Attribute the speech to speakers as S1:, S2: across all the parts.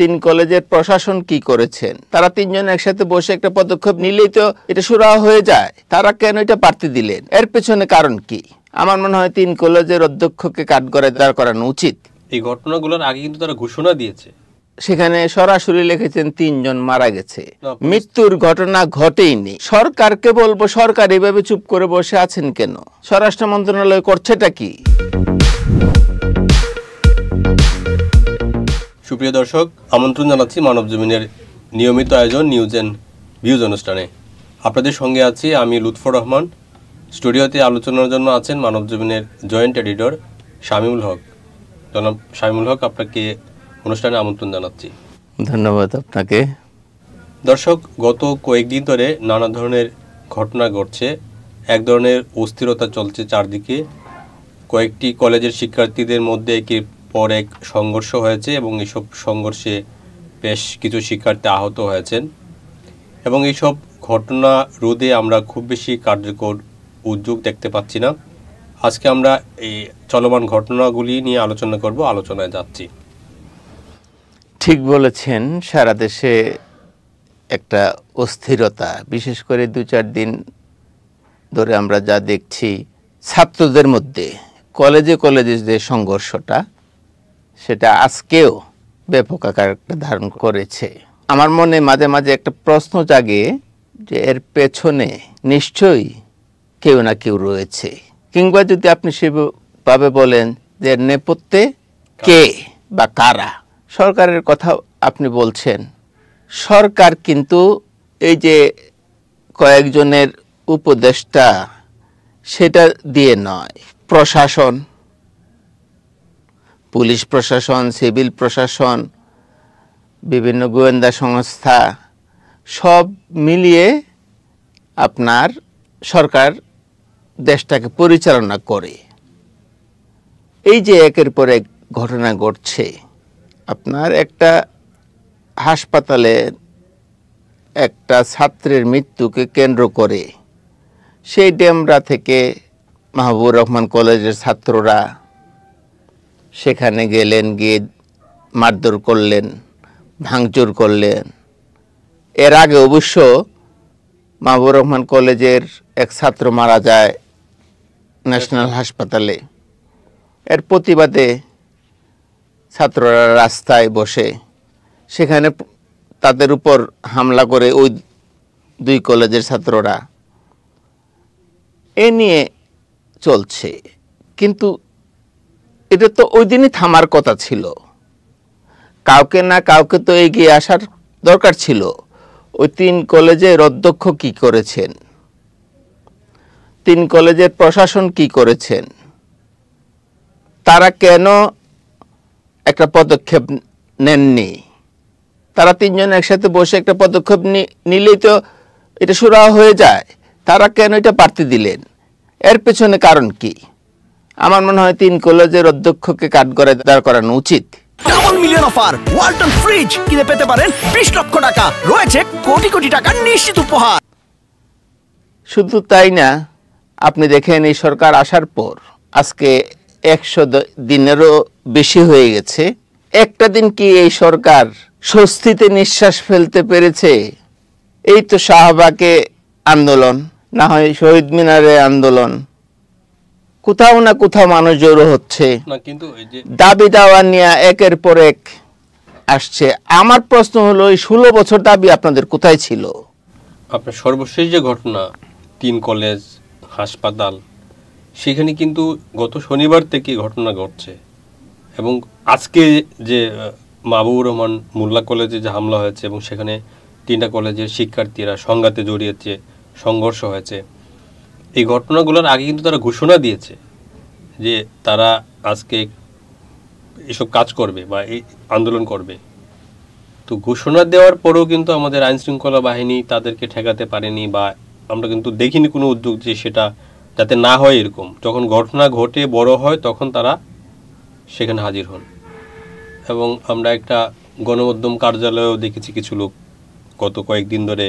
S1: তিন কলেজের প্রশাসন কি করেছেন? তারা তিনজন একসাথে বসে একটা পদক্ষেপ নিলেই তো এটা সুরাহ হয়ে যায়। তারা কেন এটা পারতে দিলেন? এর পেছনে কারণ কি? আমার মনে হয় তিন কলেজের অধ্যক্ষকে কাঠগড়ায় দাঁড় করানো উচিত।
S2: এই ঘটনাগুলোর আগে কিন্তু তারা ঘোষণা দিয়েছে।
S1: সেখানে সরাসরি লিখেছেন তিনজন মারা গেছে। মৃত্যুর ঘটনা ঘটেইনি। সরকারকে বলব সরকার এভাবে চুপ করে বসে আছেন কেন? স্বরাষ্ট্র মন্ত্রণালয় করছেটা কি?
S2: সুপ্রিয় দর্শক আমন্ত্রণ জানাচ্ছি মানব জমিনের নিয়মিত আয়োজন নিউজ অ্যান্ড ভিউজ অনুষ্ঠানে। আপনাদের সঙ্গে আছি আমি লুৎফর রহমান। স্টুডিওতে আলোচনার জন্য আছেন মানব জমিনের জয়েন্ট এডিটর শামিমুল হক। জনাব শামিমুল হক আপনাকে অনুষ্ঠানে আমন্ত্রণ জানাচ্ছি।
S1: ধন্যবাদ আপনাকে।
S2: দর্শক গত কয়েকদিন ধরে নানা ধরনের ঘটনা ঘটছে। এক ধরনের অস্থিরতা চলছে চারদিকে। কয়েকটি কলেজের শিক্ষার্থীদের মধ্যে একের পর এক সংঘর্ষ হয়েছে এবং এসব সংঘর্ষে বেশ কিছু শিক্ষার্থী আহত হয়েছেন। এবং এইসব ঘটনা রোধে আমরা খুব বেশি কার্যকর উদ্যোগ দেখতে পাচ্ছি না। আজকে আমরা এই চলমান ঘটনাগুলি নিয়ে আলোচনা করব, আলোচনায় যাচ্ছি।
S1: ঠিক বলেছেন, সারা দেশে একটা অস্থিরতা, বিশেষ করে দু চার দিন ধরে আমরা যা দেখছি ছাত্রদের মধ্যে, কলেজে কলেজে যে সংঘর্ষটা সেটা আজকেও ব্যাপক আকার ধারণ করেছে। আমার মনে মাঝে মাঝে একটা প্রশ্ন জাগে যে এর পেছনে নিশ্চয়ই কেউ না কেউ রয়েছে। কিংবা যদি আপনি সেভাবে বলেন যে নেপথ্যে কে বা কারা? সরকারের কথা আপনি বলছেন। সরকার কিন্তু এই যে কয়েকজনের উপদেষ্টা সেটা দিয়ে নয়, প্রশাসন পুলিশ প্রশাসন, সিভিল প্রশাসন, বিভিন্ন গোয়েন্দা সংস্থা, সব মিলিয়ে আপনার সরকার দেশটাকে পরিচালনা করে। এই যে একের পর এক ঘটনা ঘটছে, আপনার একটা হাসপাতালে একটা ছাত্রের মৃত্যুকে কেন্দ্র করে, সেই ডেমরা থেকে মাহবুবুর রহমান কলেজের ছাত্ররা সেখানে গেলেন, গিয়ে মারধর করলেন, ভাঙচুর করলেন। এর আগে অবশ্য মাহবুবুর রহমান কলেজের এক ছাত্র মারা যায় ন্যাশনাল হাসপাতালে। এর প্রতিবাদে ছাত্ররা রাস্তায় বসে, সেখানে তাদের উপর হামলা করে ওই দুই কলেজের ছাত্ররা। এ নিয়ে চলছে। কিন্তু এটা তো ওই দিনই থামার কথা ছিল। কাউকে না কাউকে তো এগিয়ে আসার দরকার ছিল। ওই তিন কলেজের অধ্যক্ষ কি করেছেন? তিন কলেজের প্রশাসন কি করেছেন? তারা কেন একটা পদক্ষেপ নেননি? তারা তিনজন একসাথে বসে একটা পদক্ষেপ নিলেই তো এটা সুরাহ হয়ে যায়। তারা কেন এটা পারতে দিলেন? এর পেছনে কারণ কি? আমার মনে হয় তিন কলেজের অধ্যক্ষকে কাঠগড়ায় দাঁড় করানো উচিত।
S3: Double million offer Walton fridge কিনে পেতে পারেন বিশ লক্ষ টাকা। রয়েছে কোটি কোটি টাকার নিশ্চিত উপহার।
S1: শুধু তাই না আপনি দেখেন এই সরকার আসার পর আজকে একশো দিনেরও বেশি হয়ে গেছে। একটা দিন কি এই সরকার স্বস্তিতে নিঃশ্বাস ফেলতে পেরেছে? এই তো শাহবাগে আন্দোলন না হয় শহীদ মিনারে আন্দোলন। কোথাও না কোথাও মানুষ জড়ো হচ্ছে। দাবি দাওয়া নিয়ে একের পর এক আসছে। আমার প্রশ্ন হলো এই ষোলো বছর দাবি আপনাদের কোথায় ছিল?
S2: আপনার সর্বশেষ যে ঘটনা তিন কলেজ হাসপাতাল সেখানে কিন্তু গত শনিবার থেকে ঘটনা ঘটছে। এবং আজকে যে মাহবুবুর রহমান মোল্লা কলেজে যে হামলা হয়েছে এবং সেখানে তিনটা কলেজের শিক্ষার্থীরা সংঘাতে জড়িয়েছে সংঘর্ষ হয়েছে। এই ঘটনাগুলোর আগে কিন্তু তারা ঘোষণা দিয়েছে যে তারা আজকে এসব কাজ করবে বা এই আন্দোলন করবে। তো ঘোষণা দেওয়ার পরেও কিন্তু আমাদের আইন শৃঙ্খলা বাহিনী তাদেরকে ঠেকাতে পারেনি বা আমরা কিন্তু দেখিনি কোনো উদ্যোগ যে সেটা যাতে না হয় এরকম। যখন ঘটনা ঘটে, বড় হয়, তখন তারা সেখানে হাজির হন। এবং আমরা একটা গণমাধ্যম কার্যালয়েও দেখেছি কিছু লোক গত কয়েকদিন ধরে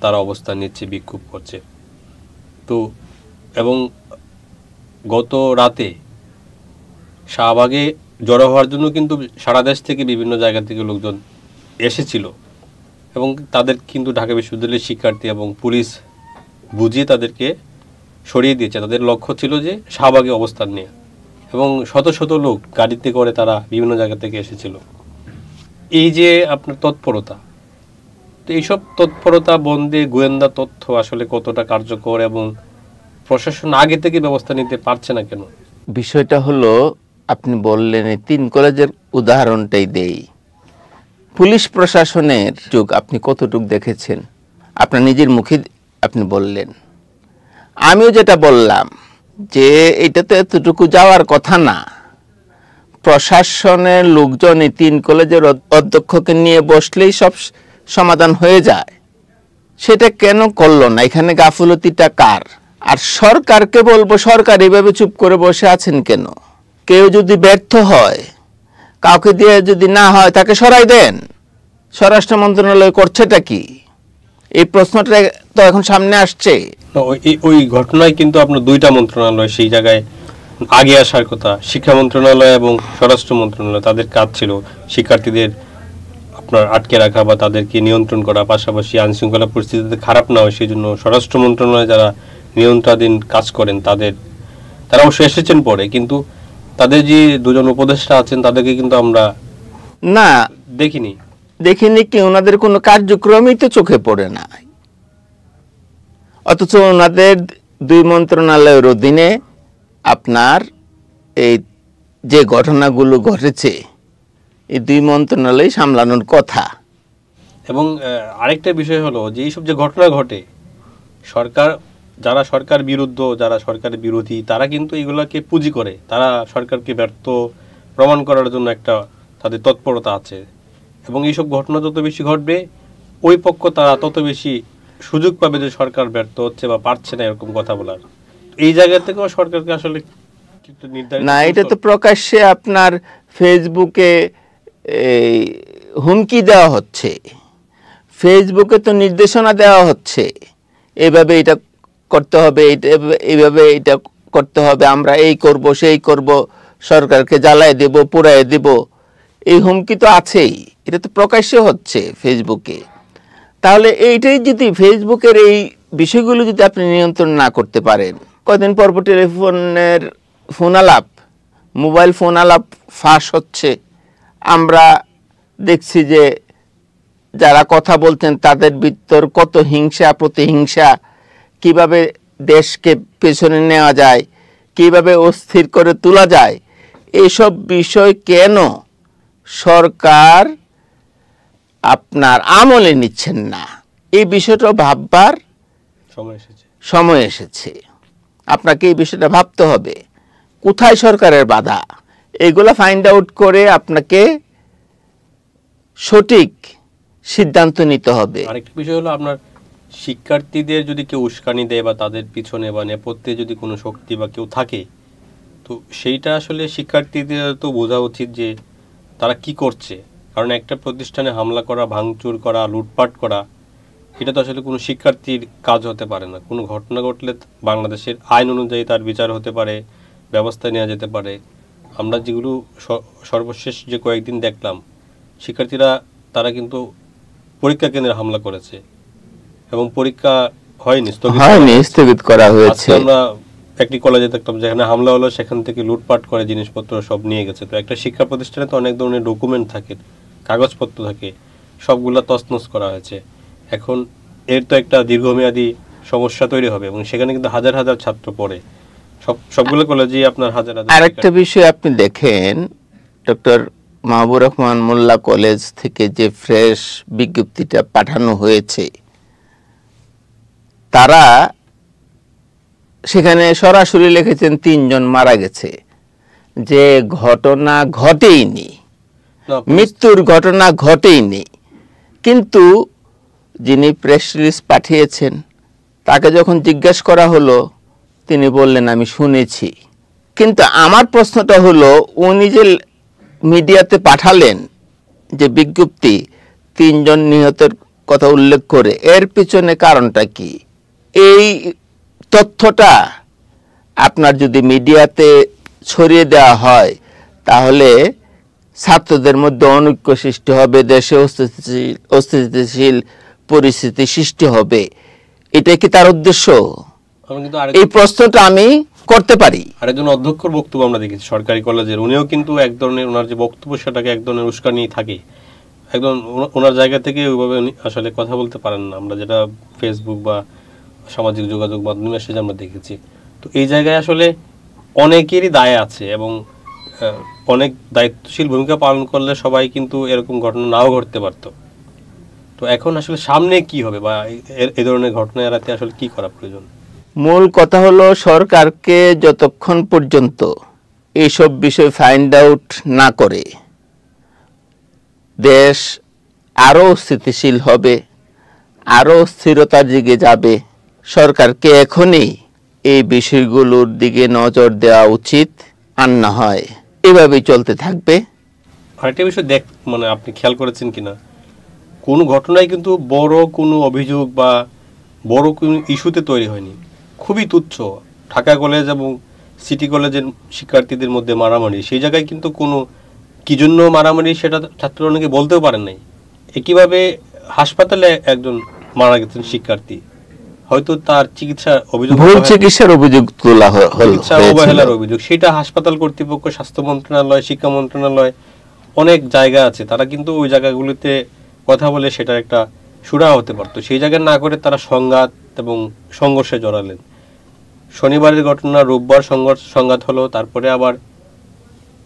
S2: তারা অবস্থান নিচ্ছে, বিক্ষোভ করছে। তো, এবং গত রাতে শাহবাগে জড়ো হওয়ার জন্য কিন্তু সারা দেশ থেকে বিভিন্ন জায়গা থেকে লোকজন এসেছিল। এবং তাদের কিন্তু ঢাকা বিশ্ববিদ্যালয়ের শিক্ষার্থী এবং পুলিশ বুঝিয়ে তাদেরকে সরিয়ে দিয়েছে। তাদের লক্ষ্য ছিল যে শাহবাগে অবস্থান নিয়ে। এবং শত শত লোক গাড়িতে করে তারা বিভিন্ন জায়গা থেকে এসেছিল। এই যে আপনার তৎপরতা তো এইসব তৎপরতা বন্ধে গোয়েন্দা তথ্য আসলে কতটা কার্যকর এবং প্রশাসন আগে থেকে ব্যবস্থা নিতে পারছে না কেন?
S1: বিষয়টা হলো, আপনি বললেন এই তিন কলেজের উদাহরণটাই দেই। পুলিশ প্রশাসনের যুগ আপনি কতটুক দেখেছেন? আপনার নিজের মুখে আপনি বললেন। আমিও যেটা বললাম, যে এটা তো এতটুকু যাওয়ার কথা না। প্রশাসনের লোকজন এই তিন কলেজের অধ্যক্ষকে নিয়ে বসলেই সব সমাধান হয়ে যায়। সেটা কেন করল না? এখানে গাফুলতিটা কার? আর সরকারকে বলব, সরকার এভাবে চুপ করে বসে আছেন কেন? কেউ যদি ব্যর্থ হয়, কাউকে দিয়ে যদি না হয়, তাকে সরাই দেন। স্বরাষ্ট্র মন্ত্রণালয় করছেটা কি? এই প্রশ্নটা তো এখন সামনে আসছে।
S2: ওই ওই ঘটনায় কিন্তু আপনার দুইটা মন্ত্রণালয় সেই জায়গায় আগে আসার কথা। শিক্ষা মন্ত্রণালয় এবং স্বরাষ্ট্র মন্ত্রণালয়, তাদের কাজ ছিল শিক্ষার্থীদের আপনার আটকে রাখা বা তাদেরকে নিয়ন্ত্রণ করা পাশাপাশি আইন শৃঙ্খলা পরিস্থিতিতে খারাপ না হয় সেই জন্য স্বরাষ্ট্র মন্ত্রণালয়ে যারা নিয়ন্ত্রণাধীন কাজ করেন তাদের তারা অবশ্য এসেছেন পরে কিন্তু তাদের যে দুজন উপদেষ্টা আছেন তাদেরকে কিন্তু আমরা
S1: না।
S2: দেখিনি।
S1: দেখিনি কি ওনাদের কোনো কার্যক্রমই তো চোখে পড়ে না। অথচ ওনাদের দুই মন্ত্রণালয়ের অধীনে আপনার এই যে ঘটনাগুলো ঘটেছে এই দুই মন্ত্রণালয় সামলানোর কথা।
S2: এবং আরেকটা বিষয় হলো যে এইসব যে ঘটনা ঘটে সরকার যারা সরকার বিরুদ্ধ যারা সরকারের বিরোধী তারা কিন্তু এগুলোকে পুঁজি করে। তারা সরকারকে ব্যর্থ প্রমাণ করার জন্য একটা তাদের তৎপরতা আছে। এবং এইসব ঘটনা যত বেশি ঘটবে ওই পক্ষ তারা তত বেশি সুযোগ পাবে যে সরকার ব্যর্থ হচ্ছে বা পারছে না এরকম কথা বলার। এই জায়গা থেকেও সরকারকে আসলে
S1: না এটা তো প্রকাশ্যে আপনার ফেসবুকে এই হুমকি দেওয়া হচ্ছে। ফেসবুকে তো নির্দেশনা দেওয়া হচ্ছে। এভাবে এটা করতে হবে এইভাবে এটা করতে হবে, আমরা এই করব, সেই করব, সরকারকে জ্বালায় দেব, পুড়ায় দেব। এই হুমকি তো আছেই, এটা তো প্রকাশ্যে হচ্ছে ফেসবুকে তাহলে এইটাই যদি ফেসবুকের এই বিষয়গুলো যদি আপনি নিয়ন্ত্রণ না করতে পারেন কদিন পর পর টেলিফোনের ফোন আলাপ মোবাইল ফোন আলাপ ফাঁস হচ্ছে। আমরা দেখছি যে যারা কথা বলতেন তাদের ভিতর কত হিংসা প্রতিহিংসা কীভাবে দেশকে পেছনে নেওয়া যায় কীভাবে অস্থির করে তোলা যায় এসব বিষয় কেন সরকার আপনার আমলে নিচ্ছেন না? এই বিষয়টা ভাববার
S2: সময় এসেছে।
S1: সময় এসেছে। আপনাকে এই বিষয়টা ভাবতে হবে। কোথায় সরকারের বাধা? এগুলো ফাইন্ড আউট করে আপনাকে সঠিক সিদ্ধান্ত নিতে হবে।
S2: আরেকটা বিষয় হলো আপনার শিক্ষার্থীদের যদি কেউ উস্কানি দেয় বা তাদের পিছনে বা নেপথ্যে যদি কোনো শক্তি বা কেউ থাকে, তো সেইটা আসলে শিক্ষার্থীদের তো বোঝা উচিত যে তারা কি করছে। কারণ একটা প্রতিষ্ঠানে হামলা করা, ভাঙচুর করা, লুটপাট করা, এটা তো আসলে কোনো শিক্ষার্থীর কাজ হতে পারে না। কোনো ঘটনা ঘটলে বাংলাদেশের আইন অনুযায়ী তার বিচার হতে পারে, ব্যবস্থা নেওয়া যেতে পারে। আমরা যেগুলো সর্বশেষ যে কয়েকদিন দেখলাম শিক্ষার্থীরা তারা কিন্তু পরীক্ষা কেন্দ্রে হামলা করেছে এবং পরীক্ষা হয়নি স্থগিত করা
S1: হয়নি
S2: হয়েছে।
S1: স্থগিত করা হয়েছে।
S2: আমরা একটি কলেজে দেখলাম যেখানে হামলা হলো সেখান থেকে লুটপাট করে জিনিসপত্র সব নিয়ে গেছে। তো একটা শিক্ষা প্রতিষ্ঠানে তো অনেক ধরনের ডকুমেন্ট থাকে কাগজপত্র থাকে সবগুলা তছনছ করা হয়েছে। এখন এর তো একটা দীর্ঘমেয়াদী সমস্যা তৈরি হবে এবং সেখানে কিন্তু হাজার হাজার ছাত্র পড়ে। সবগুলো কলেজেই আপনার হাজার
S1: আরেকটা। বিষয় আপনি দেখেন ডক্টর মাহবুর রহমান মোল্লা কলেজ থেকে যে ফ্রেশ বিজ্ঞপ্তিটা পাঠানো হয়েছে তারা সেখানে সরাসরি লিখেছেন তিনজন মারা গেছে যে ঘটনা ঘটেইনি মৃত্যুর ঘটনা ঘটেইনি কিন্তু যিনি প্রেস রিলিজ পাঠিয়েছেন তাকে যখন জিজ্ঞেস করা হলো তিনি বললেন, আমি শুনেছি। কিন্তু আমার প্রশ্নটা হলো, উনি যে মিডিয়াতে পাঠালেন যে বিজ্ঞপ্তি, তিনজন নিহতের কথা উল্লেখ করে, এর পিছনে কারণটা কি? এই তথ্যটা আপনার যদি মিডিয়াতে ছড়িয়ে দেওয়া হয়, তাহলে ছাত্রদের মধ্যে অনৈক্য সৃষ্টি হবে, দেশে অস্থিতিশীল অস্থিতিশীল পরিস্থিতি সৃষ্টি হবে। এটা কি তার উদ্দেশ্য? এই প্রশ্নটা আমি করতে পারি।
S2: আরেকজন অধ্যক্ষর বক্তব্য আমরা দেখেছি সরকারি কলেজের। উনিও কিন্তু এক ধরনের ওনার যে বক্তব্য সেটাকে এক ধরনের উস্কানি থাকে। একদম ওনার জায়গা থেকে ওইভাবে উনি আসলে কথা বলতে পারেন না। আমরা যেটা ফেসবুক বা সামাজিক যোগাযোগ মাধ্যমে এসে আমরা দেখেছি। তো এই জায়গায় আসলে অনেকেরই দায় আছে এবং অনেক দায়িত্বশীল ভূমিকা পালন করলে সবাই কিন্তু এরকম ঘটনা নাও ঘটতে পারতো। তো এখন আসলে সামনে কি হবে বা এ ধরনের ঘটনা এড়াতে আসলে কি করা প্রয়োজন?
S1: মূল কথা হলো, সরকারকে যতক্ষণ পর্যন্ত এইসব বিষয় ফাইন্ড আউট না করে, দেশ আরও স্থিতিশীল হবে আরও স্থিরতার দিকে যাবে, সরকারকে এখনই এই বিষয়গুলোর দিকে নজর দেওয়া উচিত আর না হয়। এভাবেই চলতে থাকবে।
S2: আরেকটা বিষয় দেখ মানে আপনি খেয়াল করেছেন কিনা? কোনো ঘটনাই কিন্তু বড় কোনো অভিযোগ বা বড় কোনো ইস্যুতে তৈরি হয়নি। খুবই তুচ্ছ। ঢাকা কলেজ এবং সিটি কলেজের শিক্ষার্থীদের মধ্যে মারামারি। সেই জায়গায় কিন্তু কোনো কি জন্য মারামারি সেটা ছাত্র অনেকে বলতেও পারেন নাই। একইভাবে হাসপাতালে একজন মারা গেছেন শিক্ষার্থী। হয়তো তার চিকিৎসা অভিযোগ
S1: ভুল চিকিৎসার অভিযোগ তোলা
S2: চিকিৎসা অবহেলার অভিযোগ। সেটা হাসপাতাল কর্তৃপক্ষ স্বাস্থ্য মন্ত্রণালয় শিক্ষা মন্ত্রণালয় অনেক জায়গা আছে। তারা কিন্তু ওই জায়গাগুলিতে কথা বলে সেটা একটা সুরা হতে পারতো। সেই জায়গায় না করে তারা সংঘাত এবং সংঘর্ষে জড়ালেন। শনিবারের ঘটনা, রোববার সংঘর্ষ সংঘাত হলো, তারপরে আবার,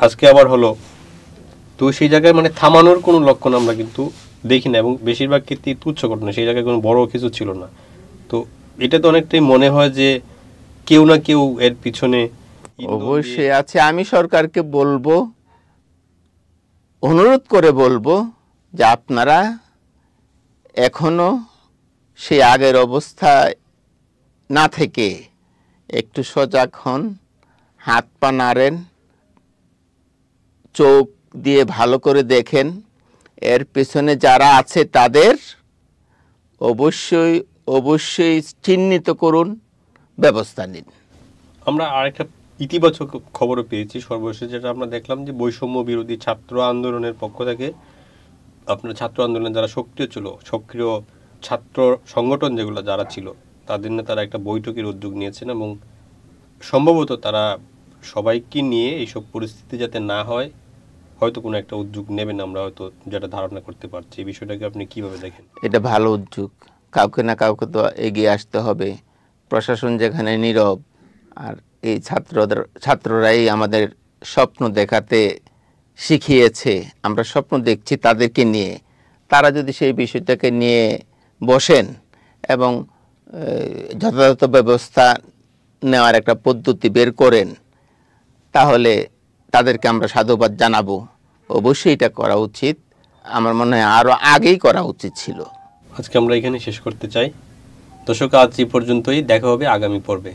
S2: আজকে আবার হলো। তো সেই জায়গায় মানে থামানোর কোনো লক্ষণ আমরা কিন্তু দেখি না এবং বেশিরভাগ ক্ষেত্রেই তুচ্ছ ঘটনা, সেই জায়গায় কোনো বড় কিছু ছিল না। তো এটা তো অনেকটাই মনে হয় যে কেউ না কেউ এর পিছনে
S1: অবশ্যই আছে। আমি সরকারকে বলব, অনুরোধ করে বলব যে আপনারা এখনও সেই আগের অবস্থায় না থেকে একটু সজাগ হন, হাত পা নাড়েন, চোখ দিয়ে ভালো করে দেখেন। এর পেছনে যারা আছে তাদের অবশ্যই অবশ্যই চিহ্নিত করুন, ব্যবস্থা নিন।
S2: আমরা আরেকটা ইতিবাচক খবরও পেয়েছি সর্বশেষ, যেটা আমরা দেখলাম যে বৈষম্য বিরোধী ছাত্র আন্দোলনের পক্ষ থেকে আপনার ছাত্র আন্দোলনে যারা সক্রিয় ছিল, সক্রিয় ছাত্র সংগঠন যেগুলো, যারা ছিল তাদের নিয়ে তারা একটা বৈঠকের উদ্যোগ নিয়েছেন এবং সম্ভবত তারা সবাইকে নিয়ে এইসব পরিস্থিতি যাতে না হয়, হয়তো কোনো একটা উদ্যোগ নেবেন আমরা হয়তো যেটা ধারণা করতে পারছি। এই বিষয়টাকে আপনি কীভাবে দেখেন?
S1: এটা ভালো উদ্যোগ। কাউকে না কাউকে তো এগিয়ে আসতে হবে। প্রশাসন যেখানে নীরব, আর এই ছাত্রদের, ছাত্ররাই আমাদের স্বপ্ন দেখাতে শিখিয়েছে, আমরা স্বপ্ন দেখছি তাদেরকে নিয়ে। তারা যদি সেই বিষয়টাকে নিয়ে বসেন এবং যথাযথ ব্যবস্থা নেওয়ার একটা পদ্ধতি বের করেন, তাহলে তাদেরকে আমরা সাধুবাদ জানাব। অবশ্যই এটা করা উচিত। আমার মনে হয় আরও আগেই করা উচিত ছিল।
S2: আজকে আমরা এখানে শেষ করতে চাই। দর্শক, আজ এই পর্যন্তই। দেখা হবে আগামী পর্বে।